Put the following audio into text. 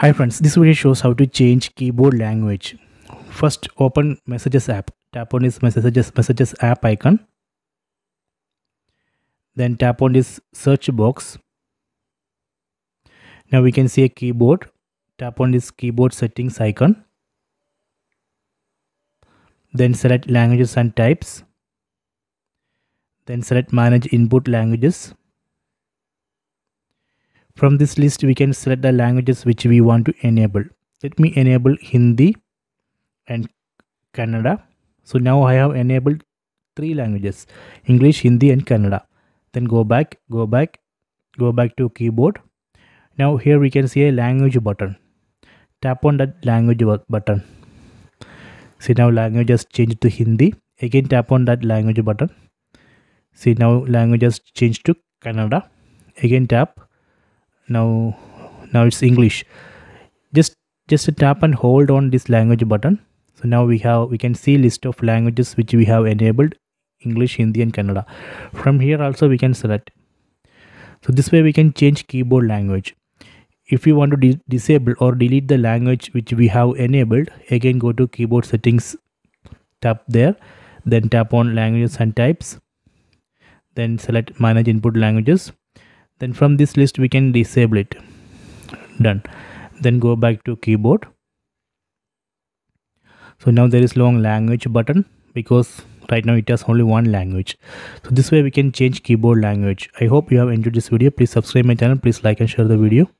Hi friends, this video shows how to change keyboard language. First open messages app. Tap on this messages messages app icon. Then tap on this search box. Now we can see a keyboard. Tap on this keyboard settings icon. Then select languages and types. Then select manage input languages. From this list, we can select the languages which we want to enable. Let me enable Hindi and Kannada. So now I have enabled three languages, English, Hindi and Kannada. Then go back, go back, go back to keyboard. Now here we can see a language button. Tap on that language button. See now language has changed to Hindi. Again tap on that language button. See now language has changed to Kannada. Again tap now now it's english. Just just tap and hold on this language button. So now we have we can see list of languages which we have enabled english hindi and kannada. From here also we can select. So this way we can change keyboard language. If you want to disable or delete the language which we have enabled again go to keyboard settings tap there then tap on languages and types then select manage input languages then from this list we can disable it. Done. Then go back to keyboard. So now there is long language button because right now it has only one language. So this way we can change keyboard language. I hope you have enjoyed this video. Please subscribe my channel. Please like and share the video